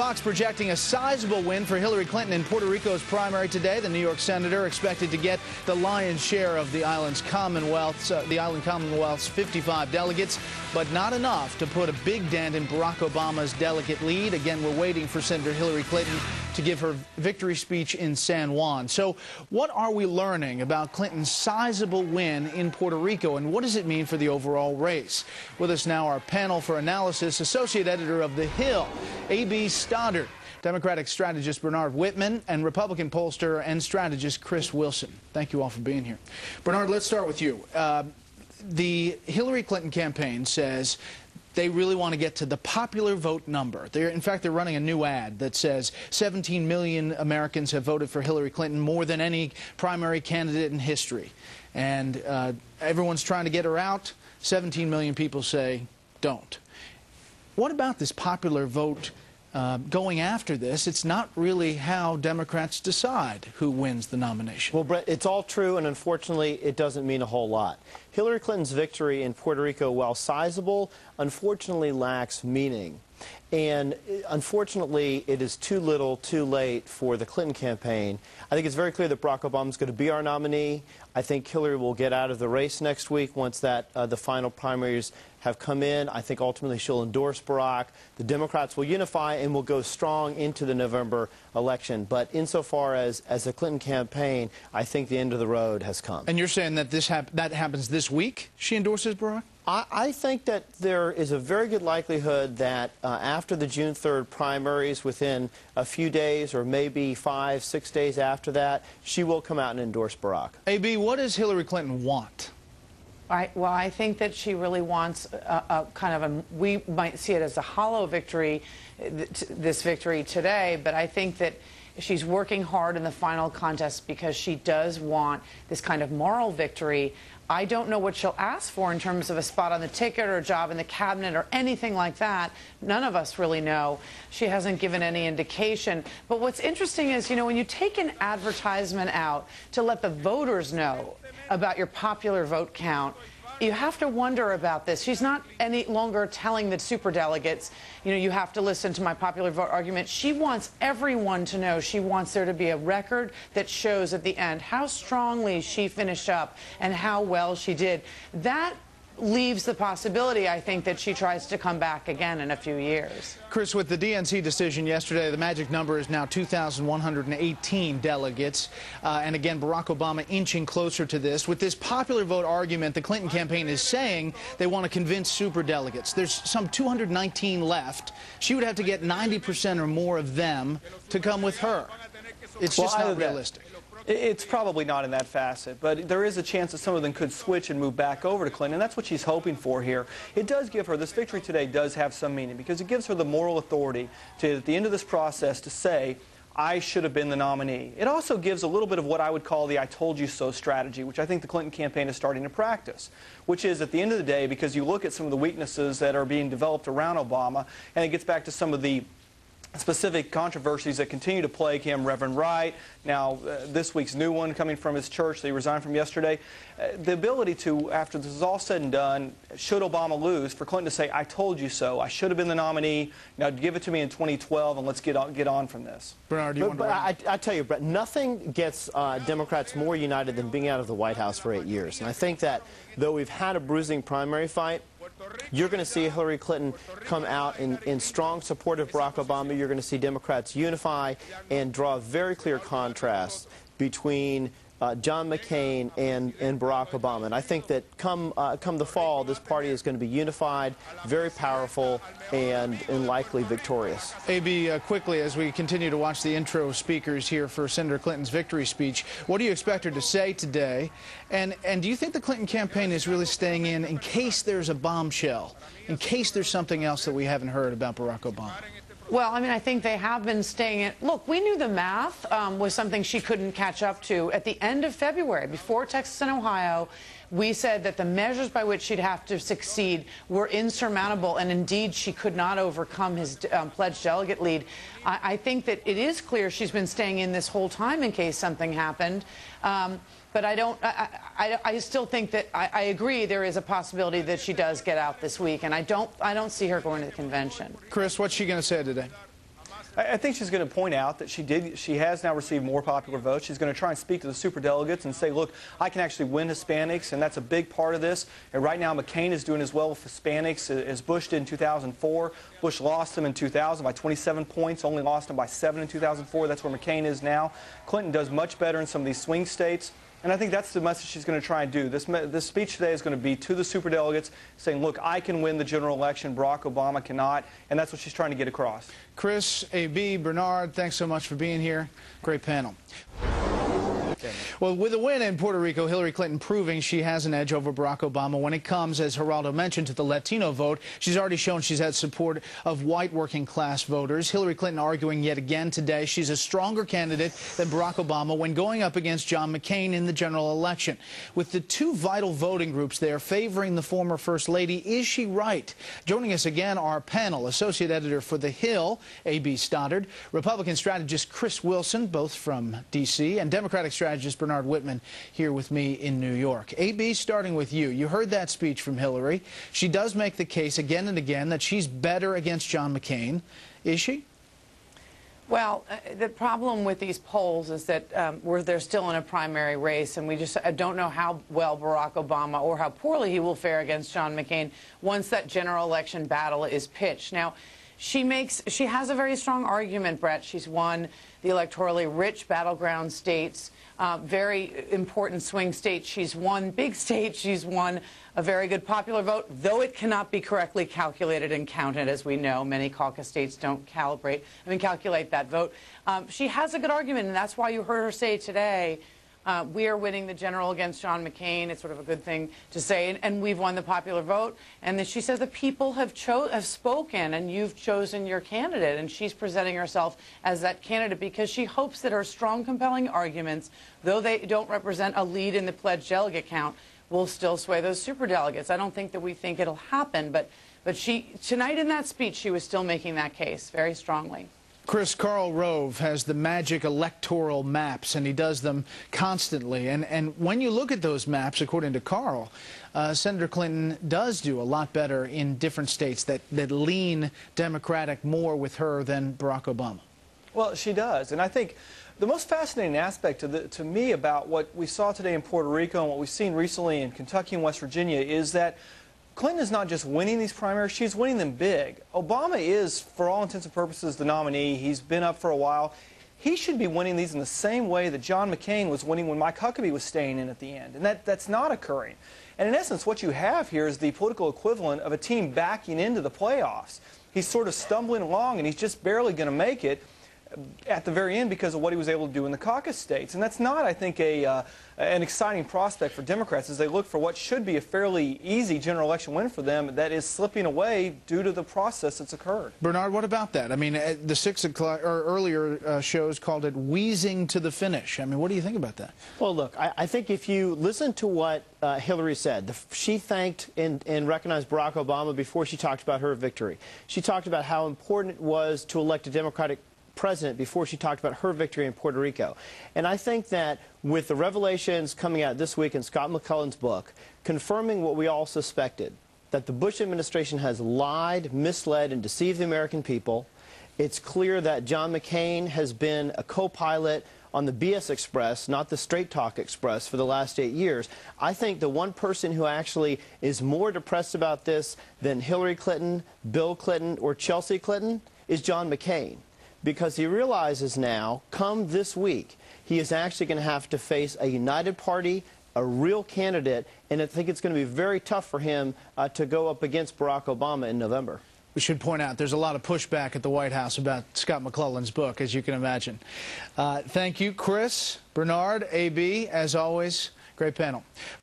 Fox projecting a sizable win for Hillary Clinton in Puerto Rico's primary today. The New York senator expected to get the lion's share of the island's Commonwealth's, uh, the island Commonwealth's 55 delegates, but not enough to put a big dent in Barack Obama's delegate lead. Again, we're waiting for Senator Hillary Clinton to give her victory speech in San Juan. So, what are we learning about Clinton's sizable win in Puerto Rico, and what does it mean for the overall race? With us now, our panel for analysis, associate editor of The Hill, A.B. Stoddard, Democratic strategist Bernard Whitman, and Republican pollster and strategist Chris Wilson. Thank you all for being here. Bernard, let's start with you. Uh, the Hillary Clinton campaign says they really want to get to the popular vote number. They're, in fact, they're running a new ad that says 17 million Americans have voted for Hillary Clinton, more than any primary candidate in history. And uh, everyone's trying to get her out. 17 million people say don't. What about this popular vote uh, going after this, it's not really how Democrats decide who wins the nomination. Well, Brett, it's all true, and unfortunately, it doesn't mean a whole lot. Hillary Clinton's victory in Puerto Rico, while sizable, unfortunately lacks meaning. And unfortunately, it is too little, too late for the Clinton campaign. I think it's very clear that Barack Obama is going to be our nominee. I think Hillary will get out of the race next week once that uh, the final primaries have come in. I think ultimately she'll endorse Barack. The Democrats will unify and will go strong into the November election. But insofar as, as the Clinton campaign, I think the end of the road has come. And you're saying that this hap that happens this week? She endorses Barack? I, I, think that there is a very good likelihood that uh, after the June 3rd primaries, within a few days or maybe five, six days after that, she will come out and endorse Barack. AB, what does Hillary Clinton want? I, well, I think that she really wants a, a, kind of a, we might see it as a hollow victory, this victory today, but I think that she's working hard in the final contest because she does want this kind of moral victory. I don't know what she'll ask for in terms of a spot on the ticket or a job in the cabinet or anything like that. None of us really know. She hasn't given any indication. But what's interesting is, you know, when you take an advertisement out to let the voters know about your popular vote count. You have to wonder about this. She's not any longer telling the superdelegates, you know, you have to listen to my popular vote argument. She wants everyone to know. She wants there to be a record that shows at the end how strongly she finished up and how well she did. That leaves the possibility, I think, that she tries to come back again in a few years. Chris, with the DNC decision yesterday, the magic number is now 2,118 delegates. Uh, and again, Barack Obama inching closer to this. With this popular vote argument, the Clinton campaign is saying they want to convince super delegates. There's some 219 left. She would have to get 90% or more of them to come with her. It's well, just not realistic. It's probably not in that facet, but there is a chance that some of them could switch and move back over to Clinton, and that's what she's hoping for here. It does give her, this victory today does have some meaning because it gives her the moral authority to, at the end of this process, to say, I should have been the nominee. It also gives a little bit of what I would call the I told you so strategy, which I think the Clinton campaign is starting to practice, which is at the end of the day, because you look at some of the weaknesses that are being developed around Obama, and it gets back to some of the specific controversies that continue to plague him. Reverend Wright, now uh, this week's new one coming from his church that he resigned from yesterday. Uh, the ability to, after this is all said and done, should Obama lose, for Clinton to say, I told you so, I should have been the nominee, now give it to me in 2012 and let's get on, get on from this. Bernard, do you but, but I, I, tell you, Brett, nothing gets uh, Democrats more united than being out of the White House for eight years. And I think that though we've had a bruising primary fight, you're going to see Hillary Clinton come out in, in strong support of Barack Obama. You're going to see Democrats unify and draw a very clear contrast between uh, John McCain and, and Barack Obama. And I think that come, uh, come the fall, this party is going to be unified, very powerful, and, and likely victorious. AB, uh, quickly, as we continue to watch the intro speakers here for Senator Clinton's victory speech, what do you expect her to say today? And, and do you think the Clinton campaign is really staying in in case there's a bombshell, in case there's something else that we haven't heard about Barack Obama? Well, I mean, I think they have been staying in. Look, we knew the math um, was something she couldn't catch up to. At the end of February, before Texas and Ohio, we said that the measures by which she'd have to succeed were insurmountable, and indeed, she could not overcome his um, pledged delegate lead. I, I, think that it is clear she's been staying in this whole time in case something happened. Um, but I don't. I, I, I still think that I, I, agree there is a possibility that she does get out this week, and I don't. I don't see her going to the convention. Chris, what's she going to say today? I think she's going to point out that she did. She has now received more popular votes. She's going to try and speak to the super delegates and say, "Look, I can actually win Hispanics, and that's a big part of this." And right now, McCain is doing as well with Hispanics as Bush did in 2004. Bush lost them in 2000 by 27 points, only lost them by seven in 2004. That's where McCain is now. Clinton does much better in some of these swing states. And I think that's the message she's going to try and do. This, this speech today is going to be to the superdelegates saying, look, I can win the general election, Barack Obama cannot, and that's what she's trying to get across. Chris, A.B., Bernard, thanks so much for being here. Great panel. Well, with a win in Puerto Rico, Hillary Clinton proving she has an edge over Barack Obama when it comes, as Geraldo mentioned, to the Latino vote. She's already shown she's had support of white working class voters. Hillary Clinton arguing yet again today she's a stronger candidate than Barack Obama when going up against John McCain in the general election. With the two vital voting groups there favoring the former First Lady, is she right? Joining us again, our panel, Associate Editor for The Hill, A.B. Stoddard, Republican strategist Chris Wilson, both from D.C., and Democratic strategist Bernard Bernard Whitman here with me in New York. AB, starting with you. You heard that speech from Hillary. She does make the case again and again that she's better against John McCain. Is she? Well, uh, the problem with these polls is that um, we're, they're still in a primary race, and we just don't know how well Barack Obama or how poorly he will fare against John McCain once that general election battle is pitched. Now, she makes she has a very strong argument, Brett. She's won the electorally rich battleground states, uh, very important swing state. She's won big states. She's won a very good popular vote, though it cannot be correctly calculated and counted, as we know. Many caucus states don't calibrate, I mean, calculate that vote. Um, she has a good argument, and that's why you heard her say today uh, we are winning the general against John McCain. It's sort of a good thing to say. And, and we've won the popular vote. And then she says the people have, have spoken and you've chosen your candidate. And she's presenting herself as that candidate because she hopes that her strong, compelling arguments, though they don't represent a lead in the pledged delegate count, will still sway those superdelegates. I don't think that we think it'll happen. But, but she, tonight in that speech, she was still making that case very strongly. Chris, Karl Rove has the magic electoral maps, and he does them constantly. And, and when you look at those maps, according to Karl, uh, Senator Clinton does do a lot better in different states that, that lean Democratic more with her than Barack Obama. Well, she does. And I think the most fascinating aspect to, the, to me about what we saw today in Puerto Rico and what we've seen recently in Kentucky and West Virginia is that Clinton is not just winning these primaries, she's winning them big. Obama is, for all intents and purposes, the nominee. He's been up for a while. He should be winning these in the same way that John McCain was winning when Mike Huckabee was staying in at the end. And that, that's not occurring. And in essence, what you have here is the political equivalent of a team backing into the playoffs. He's sort of stumbling along, and he's just barely going to make it at the very end because of what he was able to do in the caucus states. And that's not, I think, a, uh, an exciting prospect for Democrats as they look for what should be a fairly easy general election win for them that is slipping away due to the process that's occurred. Bernard, what about that? I mean, uh, the six o'clock or earlier uh, shows called it wheezing to the finish. I mean, what do you think about that? Well, look, I, I think if you listen to what uh, Hillary said, the, she thanked and, and recognized Barack Obama before she talked about her victory. She talked about how important it was to elect a Democratic president before she talked about her victory in Puerto Rico. And I think that with the revelations coming out this week in Scott McClellan's book, confirming what we all suspected, that the Bush administration has lied, misled, and deceived the American people. It's clear that John McCain has been a co-pilot on the BS Express, not the Straight Talk Express, for the last eight years. I think the one person who actually is more depressed about this than Hillary Clinton, Bill Clinton, or Chelsea Clinton is John McCain because he realizes now, come this week, he is actually going to have to face a united party, a real candidate, and I think it's going to be very tough for him uh, to go up against Barack Obama in November. We should point out there's a lot of pushback at the White House about Scott McClellan's book, as you can imagine. Uh, thank you, Chris, Bernard, AB, as always. Great panel.